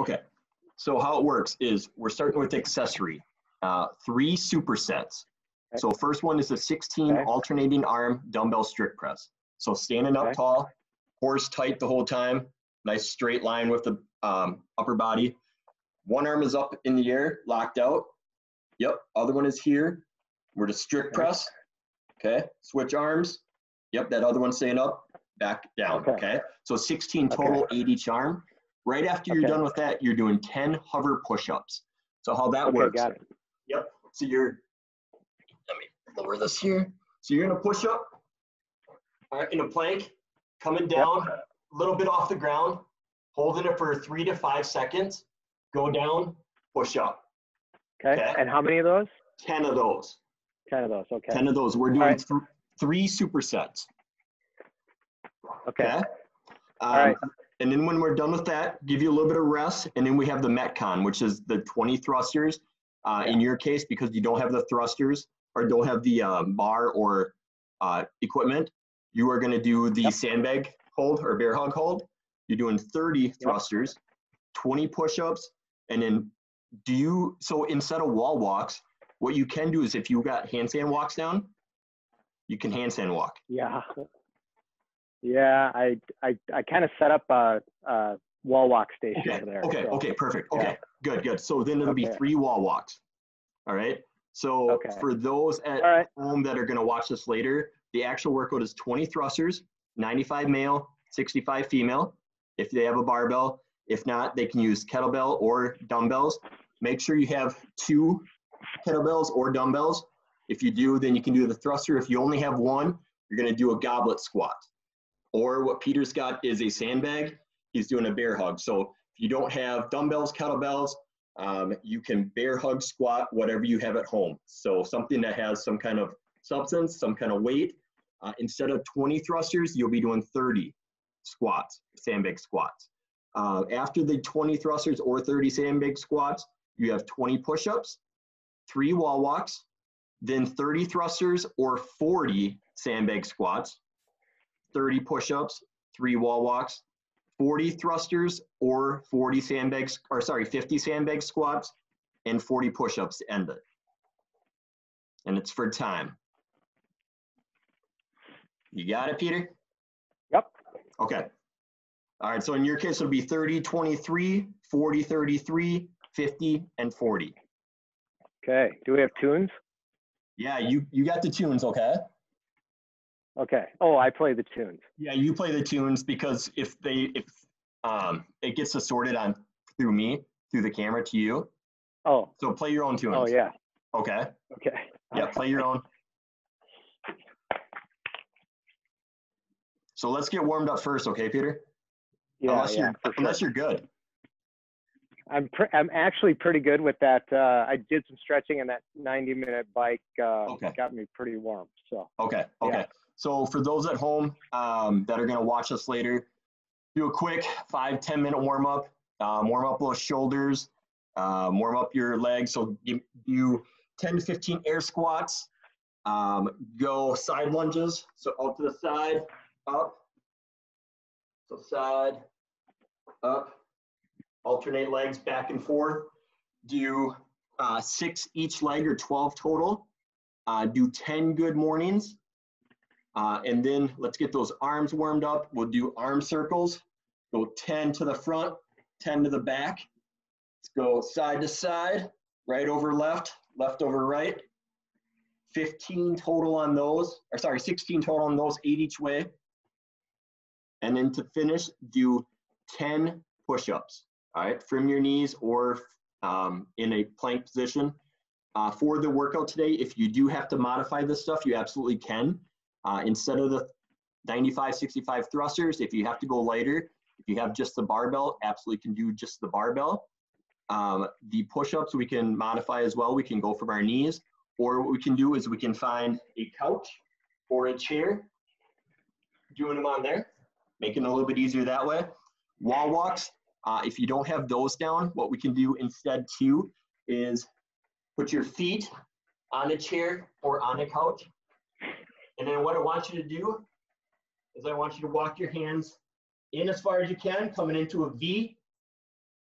Okay, so how it works is we're starting with accessory. Uh, three supersets. So first one is a 16 Okay. alternating arm dumbbell strict press. So standing up Okay. tall, horse tight the whole time, nice straight line with the um, upper body. One arm is up in the air, locked out. Yep, other one is here. We're to strict Okay. press. Okay, switch arms. Yep, that other one's staying up, back down. Okay. Okay, so 16 Okay. total, eight each arm. Right after you're Okay. done with that, you're doing 10 hover push-ups. So how that Okay, works? got it. Yep. So you're, let me lower this here. So you're gonna push up, all right, in a plank, coming down, a little bit off the ground, holding it for three to five seconds, go down, push up. Okay. Okay. And how many of those? 10 of those. 10 of those. Okay. 10 of those. We're doing right. th- three supersets. Okay. Okay. Um, right. And then when we're done with that, give you a little bit of rest, and then we have the Metcon, which is the 20 thrusters. Uh, In your case, because you don't have the thrusters or don't have the um, bar or uh, equipment, you are going to do the Yep. sandbag hold or bear hug hold. You're doing 30 thrusters, 20 push-ups, and then do you? So instead of wall walks, what you can do is if you got handstand walks down, you can handstand walk. Yeah. Yeah, I I I kind of set up a, a wall walk station Okay, over there. okay, so- okay, perfect. yeah. Okay, good, good. So then it'll be three wall walks. All right. So Okay. for those at right. home that are going to watch this later, the actual workout is 20 thrusters, 95 male, 65 female. If they have a barbell, if not, they can use kettlebell or dumbbells. Make sure you have two kettlebells or dumbbells. If you do, then you can do the thruster. If you only have one, you're going to do a goblet squat. Or what Peter's got is a sandbag. He's doing a bear hug. So if you don't have dumbbells, kettlebells, um, you can bear hug squat whatever you have at home. So something that has some kind of substance, some kind of weight. Uh, instead of 20 thrusters, you'll be doing 30 squats, sandbag squats. Uh, after the 20 thrusters or 30 sandbag squats, you have 20 push-ups, three wall walks, then 30 thrusters or 40 sandbag squats, 30 push-ups, three wall walks, 40 thrusters or 40 sandbags, or sorry, 50 sandbag squats, and 40 push-ups to end it. And it's for time. You got it, Peter? Yep. Okay. All right, so in your case, it'll be 30, 23, 40, 33, 50, and 40. Okay. Do we have tunes? Yeah, you, you got the tunes, okay? Okay. Oh, I play the tunes. Yeah, you play the tunes because if they, if um, it gets assorted on through me, through the camera to you, Oh. so play your own tunes. Oh yeah. Okay. Okay. Yeah, play your own. So let's get warmed up first, okay, Peter? Yeah. unless yeah. you're For sure. unless you're good. I'm I'm actually pretty good with that. Uh, I did some stretching and that 90 minute bike uh, Okay. got me pretty warm. So Okay, Yeah. So for those at home um, that are gonna watch us later, do a quick five, 10 minute warm up. Um, warm up those shoulders, um, warm up your legs. So do 10 to 15 air squats. Um, go side lunges. So out to the side, up. So side, up. Alternate legs back and forth. Do uh, six each leg or 12 total. Uh, do 10 good mornings. Uh, and then let's get those arms warmed up. We'll do arm circles. Go 10 to the front, 10 to the back. Let's go side to side, right over left, left over right. 15 total on those, or sorry, 16 total on those, eight each way. And then to finish, do 10 push-ups, all right, from your knees or um, in a plank position. Uh, for the workout today, if you do have to modify this stuff, you absolutely can. Uh, instead of the 95, 65 thrusters, if you have to go lighter, if you have just the barbell, absolutely can do just the barbell. Um, the push-ups we can modify as well. We can go from our knees, or what we can do is we can find a couch or a chair, doing them on there, making it a little bit easier that way. Wall walks, uh, if you don't have those down, what we can do instead too is put your feet on a chair or on a couch. And then what I want you to do is I want you to walk your hands in as far as you can, coming into a V.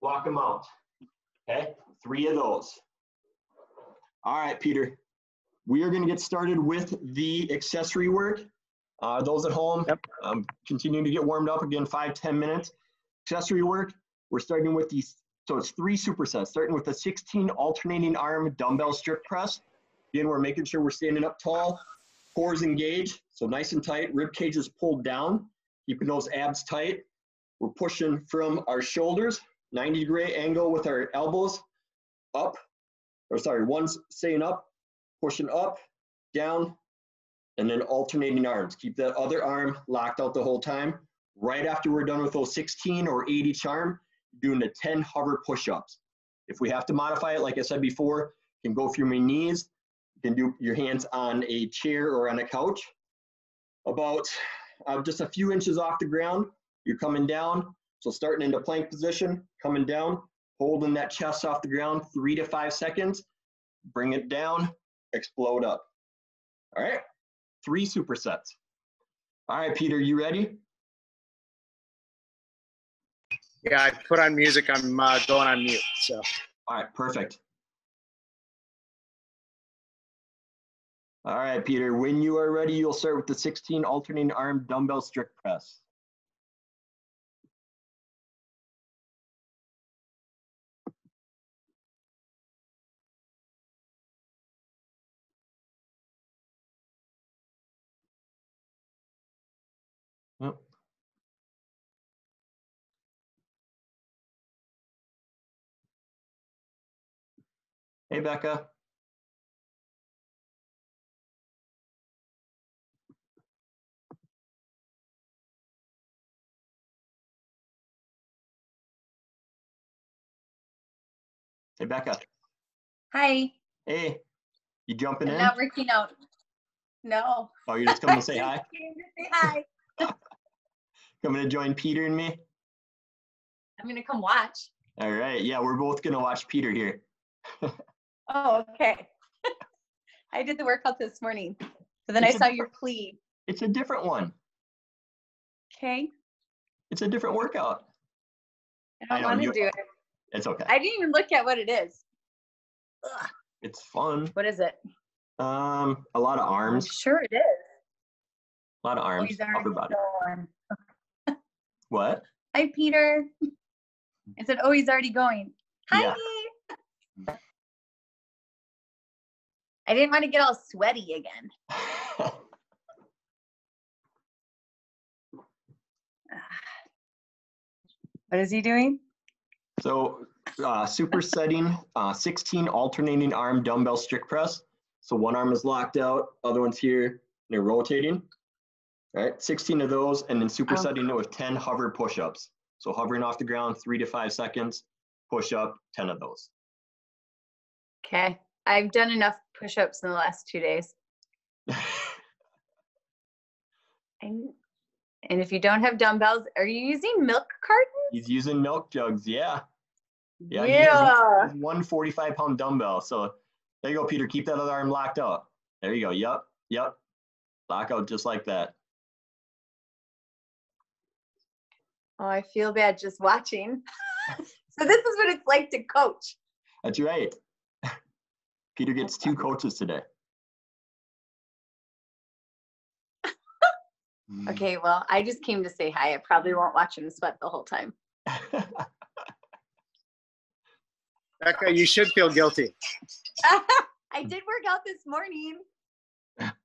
walk them out. Okay, three of those. All right, Peter. We are going to get started with the accessory work. Uh, those at home, Yep. um, continuing to get warmed up again, five ten minutes. Accessory work, we're starting with these, so it's three supersets, starting with a 16 alternating arm dumbbell strict press. Again, we're making sure we're standing up tall, cores engaged, so nice and tight, rib cage is pulled down, keeping those abs tight. We're pushing from our shoulders, 90 degree angle with our elbows up, or sorry, one's staying up, pushing up, down, and then alternating arms. Keep that other arm locked out the whole time. Right after we're done with those 16 or 8 each arm, doing the 10 hover push-ups. If we have to modify it, like I said before, can go through my knees, can do your hands on a chair or on a couch. About uh, just a few inches off the ground, you're coming down. So starting into plank position, coming down, holding that chest off the ground, three to five seconds, bring it down, explode up. All right, three supersets. All right, Peter, you ready? Yeah, I put on music. I'm uh, going on mute. So All right, perfect. All right, Peter, when you are ready, you'll start with the 16 alternating arm dumbbell strict press. Yep. Hey, Becca. Hey, Becca. Hi. Hey, you jumping I'm in? not working out. No. Oh, you're just coming to say hi? Just came to say hi. Coming to join Peter and me? I'm gonna come watch. All right. Yeah, we're both going to watch Peter here. Oh, okay. I did the workout this morning. So then I It's a saw your plea. It's a different one. Okay. It's a different workout. I I don't want to do it. It's okay. I didn't even look at what it is. Ugh, It's fun. what is it? Um, a lot of I'm arms. sure it is. A lot of Oh, arms. already Upper body. What? Hi, Peter. I said, oh, he's already going. Hi. Yeah. I didn't want to get all sweaty again. What is he doing? So, uh, supersetting, uh, 16 alternating arm dumbbell strict press. So one arm is locked out, other one's here, and they're rotating. All right, 16 of those, and then supersetting it with 10 hover push-ups. So hovering off the ground, three to five seconds, push up, 10 of those. Okay. I've done enough push ups in the last two days. And, and if you don't have dumbbells, are you using milk cartons? He's using milk jugs, yeah. Yeah, It's One 45 pound dumbbell. So there you go, Peter. Keep that other arm locked out. There you go. Yep. Yep. Lock out just like that. Oh, I feel bad just watching. so this is what it's like to coach. That's right. Peter gets two coaches today. Okay, well, I just came to say hi. I probably won't watch him sweat the whole time. Becca, you should feel guilty. I did work out this morning.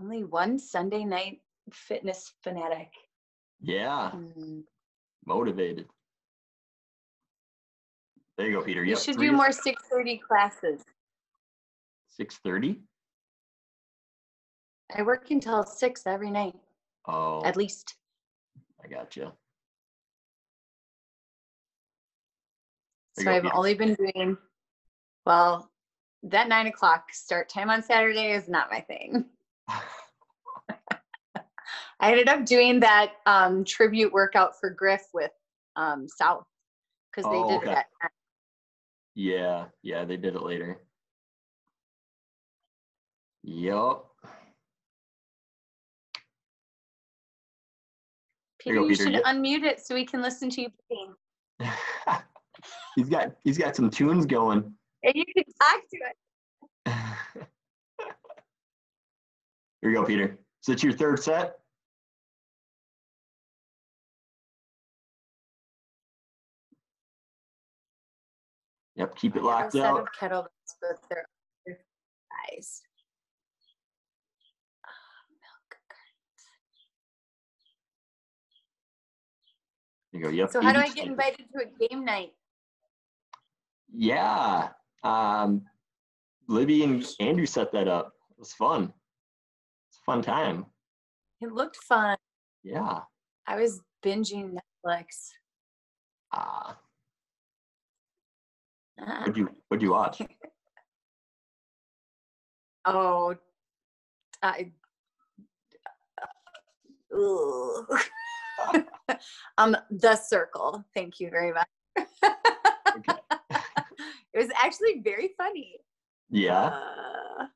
Only one Sunday night fitness fanatic. yeah. Mm, Motivated. There you go, Peter. You Yep. should do more 6:30 classes. 6:30. I work until six every night, Oh, at least. I gotcha. So go, I've only been doing, well, that nine o'clock start time on Saturday is not my thing. I ended up doing that um, tribute workout for Griff with um, South because they Oh, did okay. it at night. Yeah, yeah, they did it later. Yup. Peter, you go, you Peter. should Yeah. unmute it so we can listen to you playing. he's got he's got some tunes going. And you can talk to it. Here you go, Peter. Is it your third set? Yep, keep it I have locked set out. of kettlebells, but they're size. You go. Yep. So how do I get invited to a game night? Yeah. Um, Libby and Andrew set that up. It was fun. It's a fun time. It looked fun. Yeah. I was binging Netflix. Ah, Ah. what'd you what'd you watch? Oh, I. Ugh. um, the circle. Thank you very much. it was actually very funny. Yeah. Uh,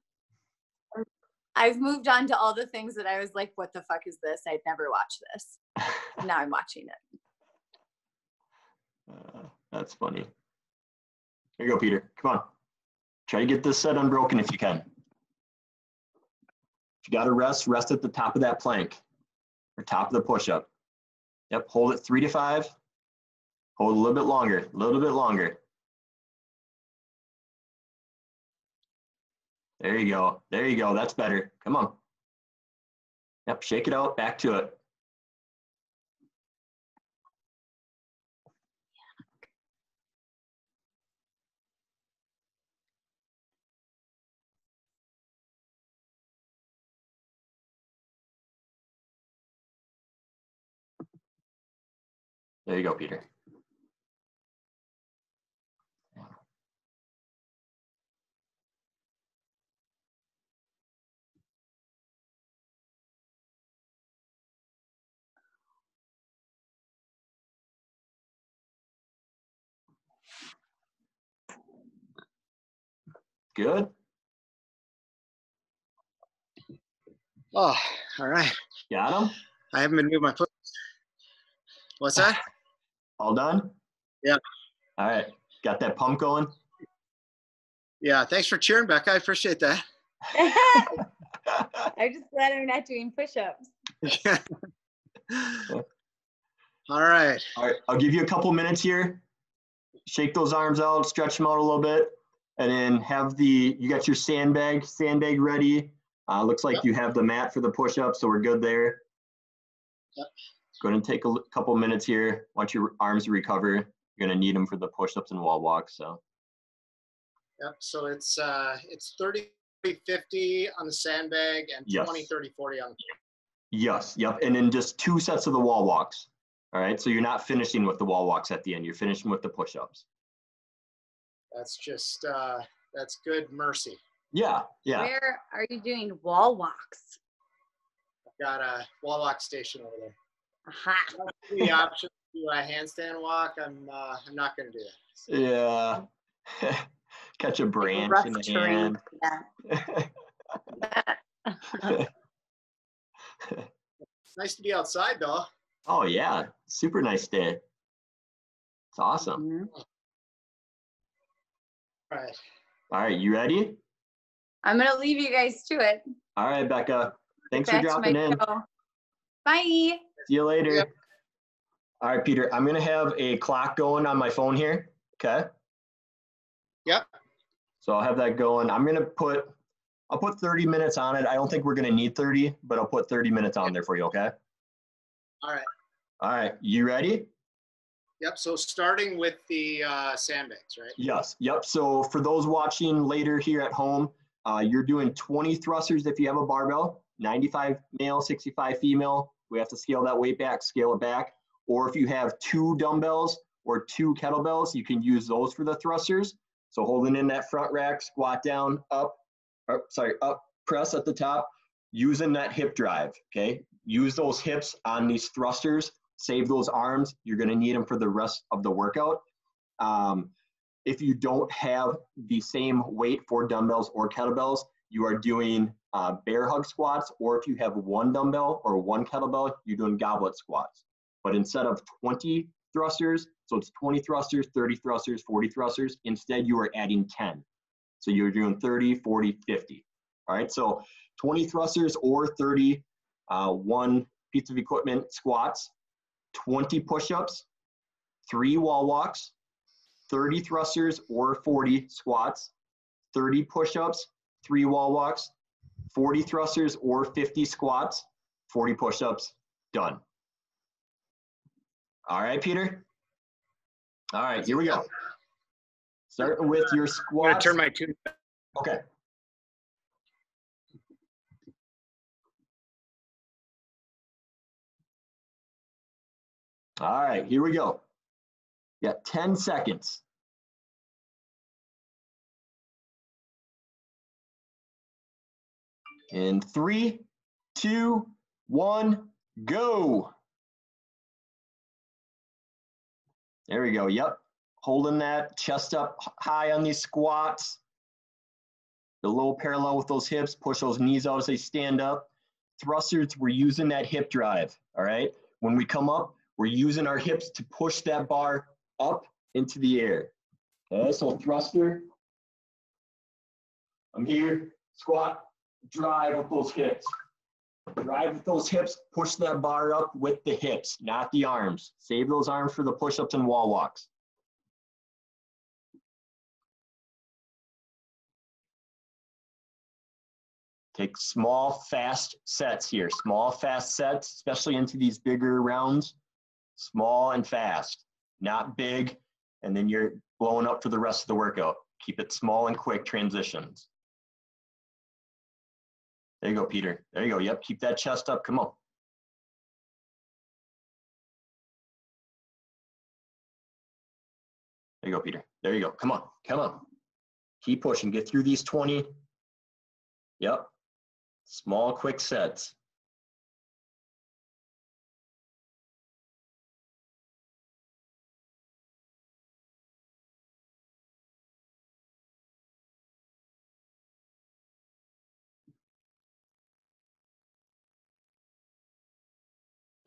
I've moved on to all the things that I was like, "What the fuck is this?" I'd never watch this. Now I'm watching it. Uh, that's funny. Here you go, Peter. Come on. Try to get this set unbroken if you can. If you got to rest, rest at the top of that plank or top of the push up. Yep, hold it three to five. Hold a little bit longer, a little bit longer. There you go. There you go. That's better. Come on. Yep, shake it out, back to it. There you go, Peter. Good. Oh, all right. Got him. I haven't been moving my foot. What's that? All done? Yeah. All right. Got that pump going? Yeah, thanks for cheering, Becca. I appreciate that. I'm just glad I'm not doing push-ups. All right. All right. I'll give you a couple minutes here. Shake those arms out, stretch them out a little bit, and then have the, you got your sandbag, sandbag ready. Uh, looks like Yep. you have the mat for the push-up, so we're good there. Yep. Go ahead and take a couple minutes here. Once your arms recover, you're gonna need them for the push-ups and wall walks, so. Yep. So it's uh it's 30 50 on the sandbag and Yes. 20 30 40 on the Yes, yep, and then just two sets of the wall walks. All right, so you're not finishing with the wall walks at the end, you're finishing with the push-ups. That's just uh that's good mercy. Yeah, yeah, Where are you doing wall walks? I've got a wall walk station over there. Aha. The option to do a handstand walk, I'm uh I'm not gonna do that. yeah. Catch a branch rough in the terrain. hand. Yeah. Nice to be outside though. oh yeah, super nice day. It's awesome. Mhm. All right. All right, you ready? I'm gonna leave you guys to it. All right, Becca. Thanks for Back to dropping in. show. Bye. See you later. Yep. All right, Peter, I'm gonna have a clock going on my phone here. Okay. Yep. So I'll have that going. I'm gonna put, I'll put 30 minutes on it. I don't think we're gonna need 30, but I'll put 30 minutes on there for you, okay? All right. All right, you ready? Yep. So starting with the uh sandbags, right? Yes, yep. So for those watching later here at home, uh, you're doing 20 thrusters if you have a barbell, 95 male, 65 female. We have to scale that weight back, scale it back. Or if you have two dumbbells or two kettlebells, you can use those for the thrusters. So holding in that front rack, squat down, up, or, sorry, up, press at the top, using that hip drive, okay? Use those hips on these thrusters, save those arms. You're gonna need them for the rest of the workout. Um, if you don't have the same weight for dumbbells or kettlebells, you are doing uh, bear hug squats, or if you have one dumbbell or one kettlebell, you're doing goblet squats. but instead of 20 thrusters, so it's 20 thrusters, 30 thrusters, 40 thrusters, instead you are adding 10. So you're doing 30, 40, 50. All right, so 20 thrusters or 30 uh, one piece of equipment squats, 20 push-ups, three wall walks, 30 thrusters or 40 squats, 30 push-ups, three wall walks, 40 thrusters or 50 squats, 40 push-ups, done. All right, Peter? All right, here we go. Starting with your I'm squats. turn my tune. Okay. All right, here we go. Yeah, 10 seconds. In three, two, one, go. There we go. Yep. Holding that chest up high on these squats. The low parallel with those hips. Push those knees out as they stand up. Thrusters, we're using that hip drive. All right. When we come up, we're using our hips to push that bar up into the air. Okay. So thruster. I'm here. Squat. Drive with those hips. Drive with those hips, push that bar up with the hips, not the arms. Save those arms for the push-ups and wall walks. Take small, fast sets here. Small, fast sets, especially into these bigger rounds. Small and fast, not big, and then you're blowing up for the rest of the workout. Keep it small and quick transitions. There you go, Peter. There you go. Yep, keep that chest up. Come on. There you go, Peter. There you go. Come on. Come on. Keep pushing. Get through these 20. Yep. Small, quick sets.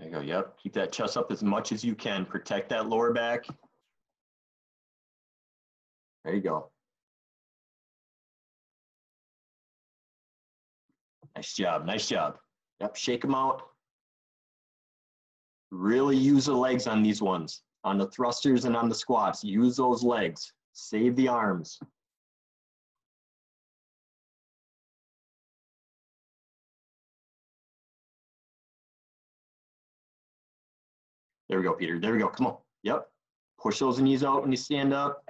There you go. Yep. Keep that chest up as much as you can. Protect that lower back. There you go. Nice job. Nice job. Yep. Shake them out. Really use the legs on these ones, on the thrusters and on the squats. Use those legs. Save the arms. There we go, Peter. There we go. Come on. Yep. Push those knees out when you stand up.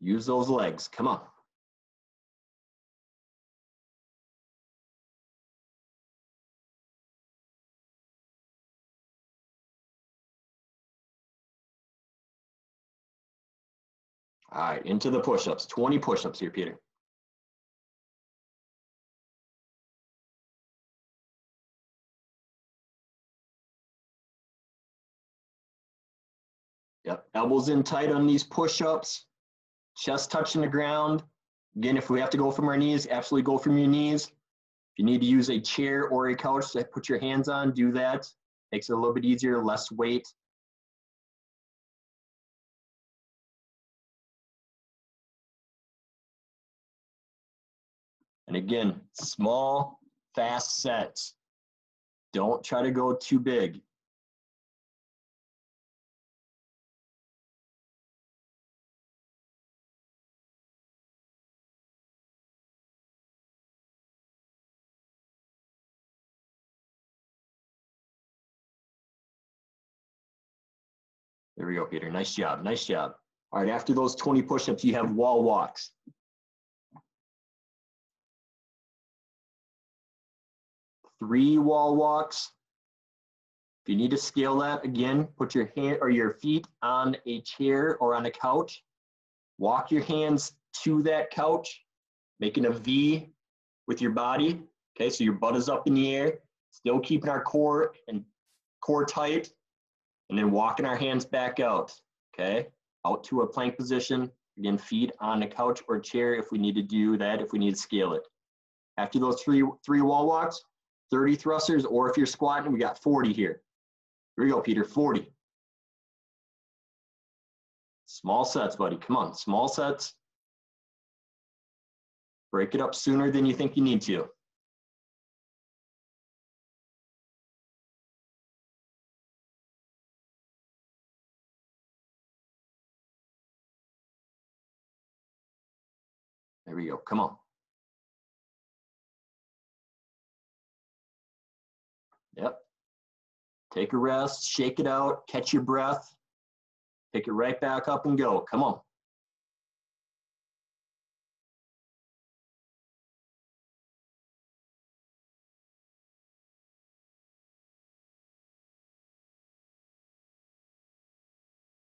Use those legs. Come on. All right, into the push-ups. 20 push-ups here, Peter. Yep, elbows in tight on these push-ups, chest touching the ground. Again, if we have to go from our knees, absolutely go from your knees. If you need to use a chair or a couch to put your hands on, do that. Makes it a little bit easier, less weight. And again, small, fast sets. Don't try to go too big. There we go, Peter. Nice job. Nice job. All right, after those 20 push-ups, you have wall walks. Three wall walks. If you need to scale that, again, put your hand or your feet on a chair or on a couch. Walk your hands to that couch, making a V with your body. Okay, so your butt is up in the air, still keeping our core and core tight, and then walking our hands back out. Okay, out to a plank position. Again, feet on a couch or chair if we need to do that, if we need to scale it. After those three three wall walks, 30 thrusters, or if you're squatting, we got 40 here. Here we go, Peter, 40. Small sets, buddy. Come on, small sets. Break it up sooner than you think you need to. Go. Come on. Yep. Take a rest, shake it out, catch your breath, pick it right back up and go. Come on.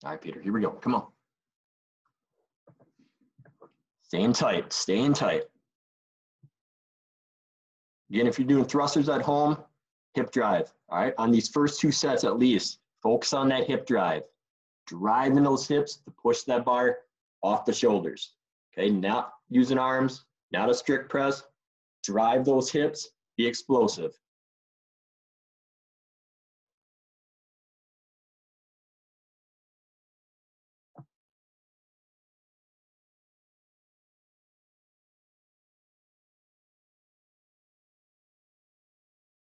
All right, Peter, here we go. Come on. Staying tight, staying tight. Again, if you're doing thrusters at home, hip drive. All right, on these first two sets at least, focus on that hip drive. Driving those hips to push that bar off the shoulders. Okay, not using arms, not a strict press. Drive those hips, be explosive.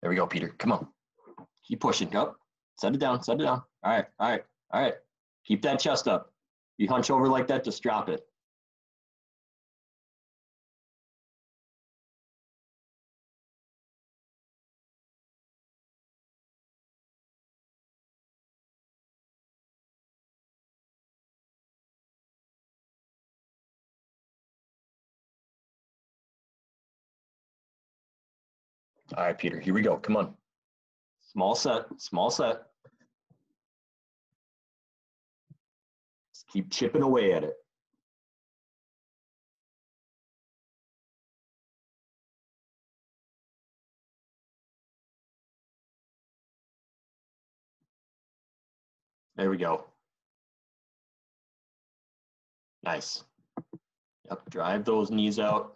There we go, Peter. Come on. Keep pushing. Up. Set it down. Set it down. All right. All right. All right. Keep that chest up. You hunch over like that, just drop it. All right, Peter, here we go. Come on. Small set, small set. Just keep chipping away at it. There we go. Nice. Yep, drive those knees out.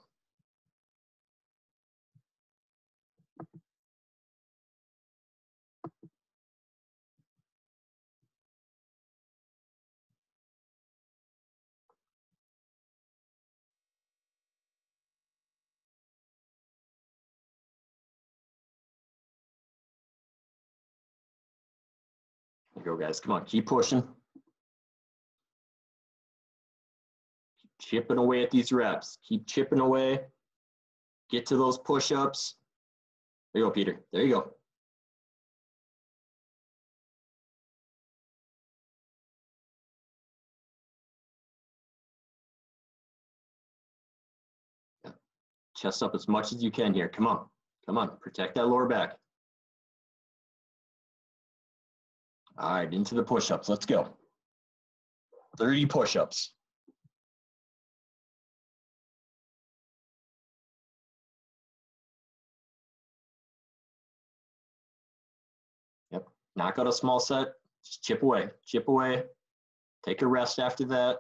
Go, guys. Come on, keep pushing. Keep chipping away at these reps. Keep chipping away. Get to those push-ups. There you go, Peter. There you go. Chest up as much as you can here. Come on. Come on. Protect that lower back. All right, into the push-ups. Let's go. 30 push-ups. Yep, knock out a small set, just chip away, chip away. Take a rest after that.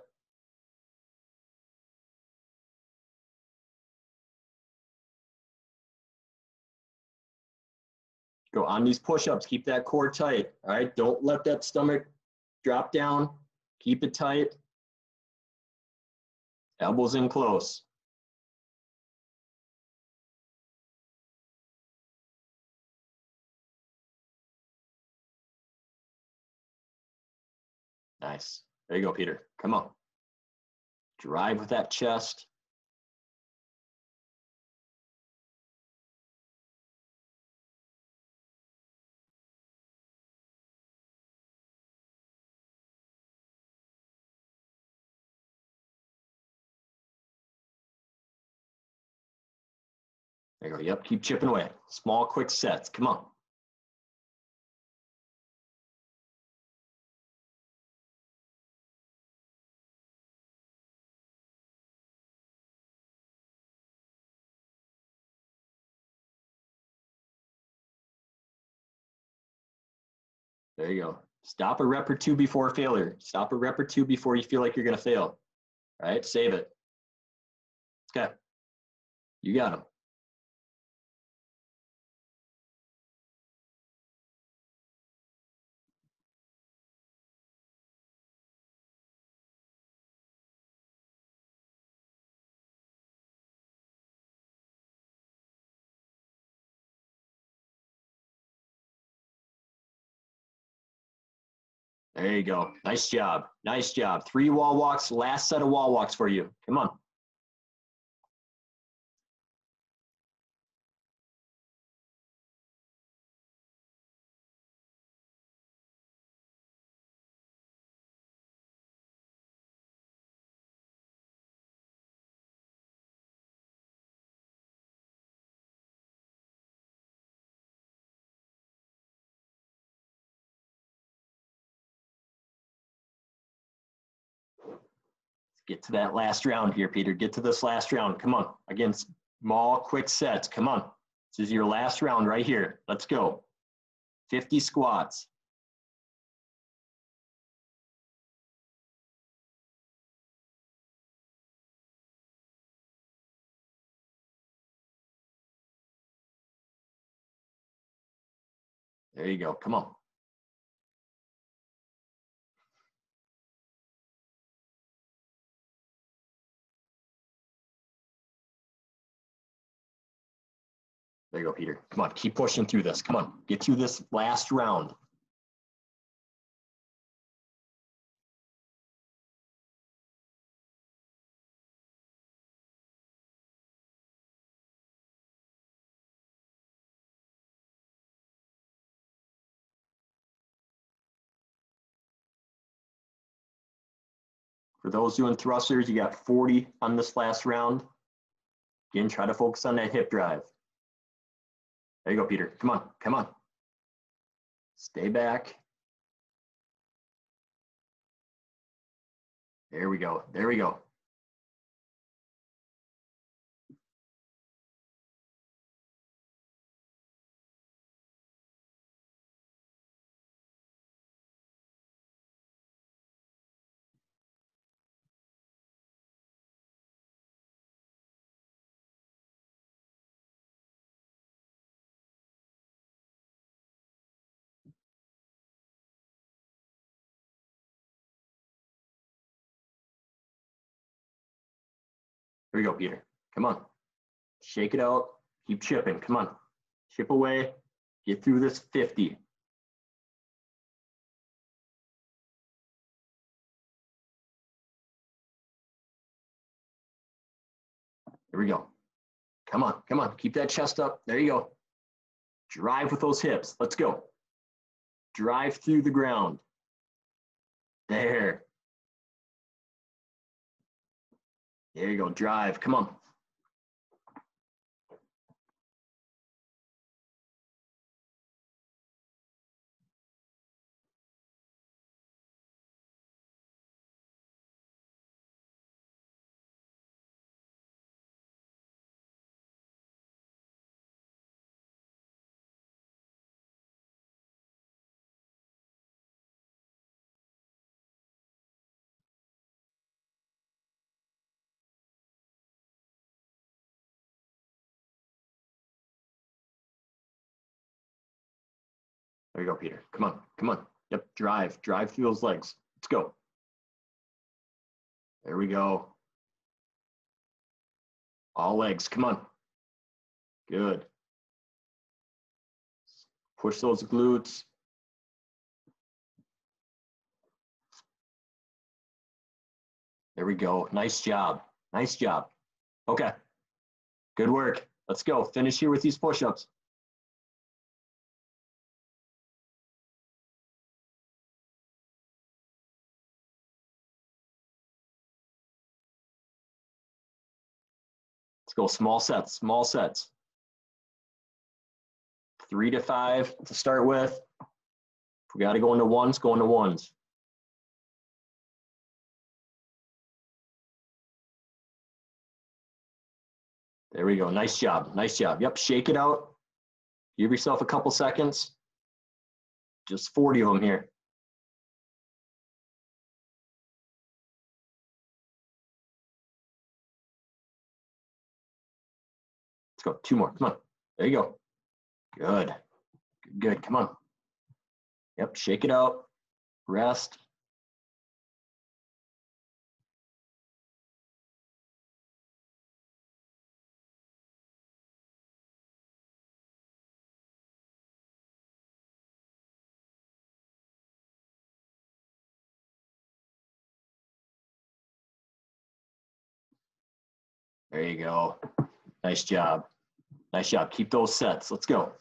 Go on these push-ups, keep that core tight, all right? Don't let that stomach drop down. Keep it tight. Elbows in close. Nice. There you go, Peter. Come on. Drive with that chest. There you go. Yep, keep chipping away. Small, quick sets. Come on. There you go. Stop a rep or two before failure. Stop a rep or two before you feel like you're going to fail. All right, save it. Okay. You got them. There you go. Nice job. Nice job. Three wall walks. Last set of wall walks for you. Come on. Get to that last round here, Peter. Get to this last round. Come on. Again, small, quick sets. Come on. This is your last round right here. Let's go. 50 squats. There you go. Come on. There you go, Peter. Come on, keep pushing through this. Come on, get through this last round. For those doing thrusters, you got 40 on this last round. Again, try to focus on that hip drive. There you go, Peter. Come on, come on. Stay back. There we go. There we go. Here we go, Peter. Come on. Shake it out. Keep chipping. Come on. Chip away. Get through this 50. Here we go. Come on. Come on. Keep that chest up. There you go. Drive with those hips. Let's go. Drive through the ground. There. There you go, drive, come on. There you go, Peter. Come on, come on. Yep, drive, drive through those legs. Let's go. There we go. All legs, come on. Good. Push those glutes. There we go. Nice job. Nice job. Okay. Good work. Let's go. Finish here with these push-ups. Let's go small sets, small sets. Three to five to start with. If we got to go into ones, go into ones. There we go. Nice job. Nice job. Yep. Shake it out. Give yourself a couple seconds. Just 40 of them here. Let's go. Two more. Come on. There you go. Good. Good. Come on. Yep. Shake it out. Rest. There you go. Nice job. Nice job. Keep those sets. Let's go.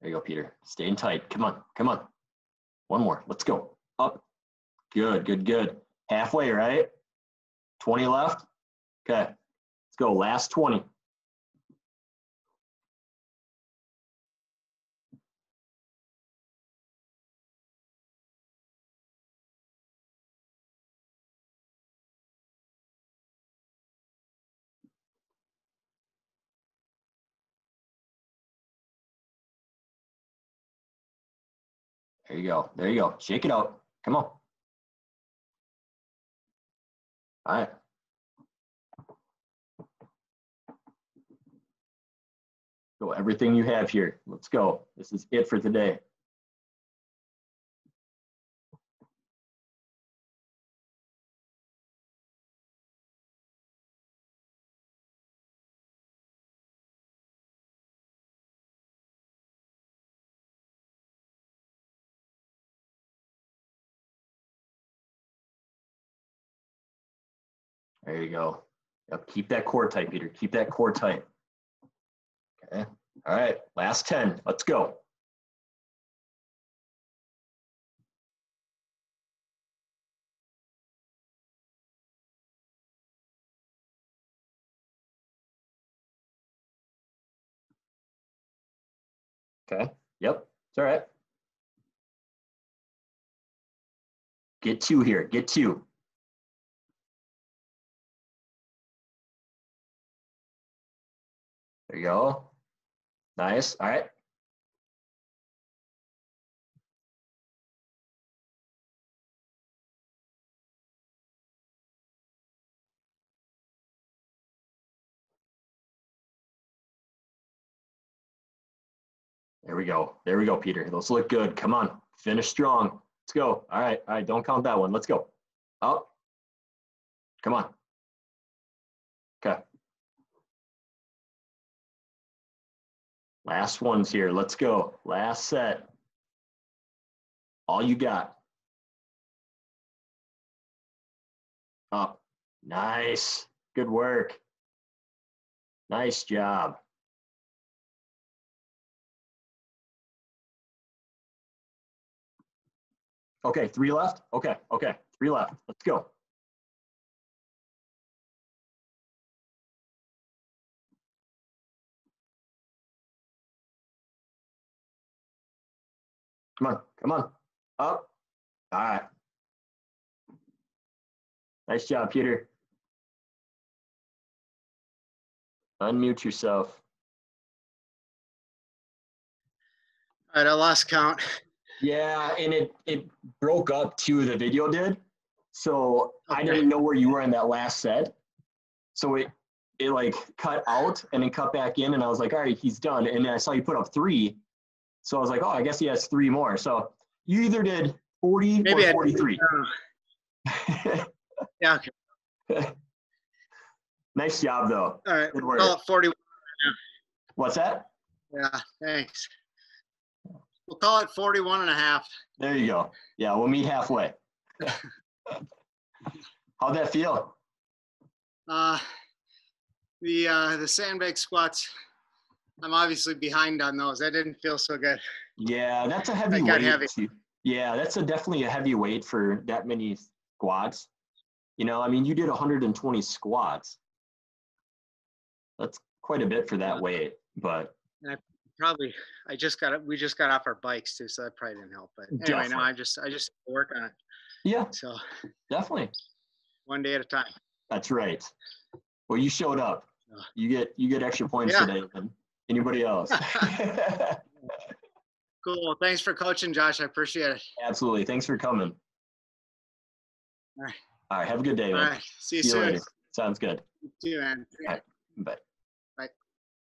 There you go, Peter. Staying tight. Come on. Come on. One more. Let's go. Up. Good, good, good. Halfway, right? 20 left. Okay. Let's go. Last 20. There you go. There you go. Shake it out. Come on. All right. Go everything you have here. Let's go. This is it for today. There you go. Yep, keep that core tight, Peter. Keep that core tight. Okay. All right. Last 10. Let's go. Okay. Yep. It's all right. Get two here. Get two. There you go. Nice. All right. There we go. There we go, Peter. Those look good. Come on. Finish strong. Let's go. All right. All right. Don't count that one. Let's go. Up. Come on. Okay. Last ones here. Let's go. Last set. All you got. Up. Nice. Good work. Nice job. Okay, three left? Okay, okay, three left. Let's go. Come on, come on. Up. All right. Nice job, Peter. Unmute yourself. All right, I lost count. Yeah, and it it broke up too. The video did, so I didn't know where you were in that last set. So it it like cut out and then cut back in, and I was like, all right, he's done. And then I saw you put up three, so I was like, oh, I guess he has three more. So you either did forty Maybe or forty-three. Yeah, okay. nice job, though. All right. Good work. Call it 41. What's that? Yeah, thanks. We'll call it 41 and a half. There you go. Yeah, we'll meet halfway. How'd that feel? Uh, the uh, the sandbag squats, I'm obviously behind on those. That didn't feel so good. Yeah, that's a heavy got weight. heavy. Yeah, that's a definitely a heavy weight for that many squats. You know, I mean, you did 120 squats. That's quite a bit for that weight, but Probably, I just got we just got off our bikes too, so that probably didn't help. But anyway, Definitely. no, I just I just work on it. yeah, So definitely. one day at a time. That's right. Well, you showed up. You get you get extra points Yeah. today than anybody else. Cool. Thanks for coaching, Josh. I appreciate it. Absolutely. Thanks for coming. All right. All right. Have a good day, All man. right. See you See you soon. later. Sounds good. You too, man. Right. Bye.